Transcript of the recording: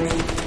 me.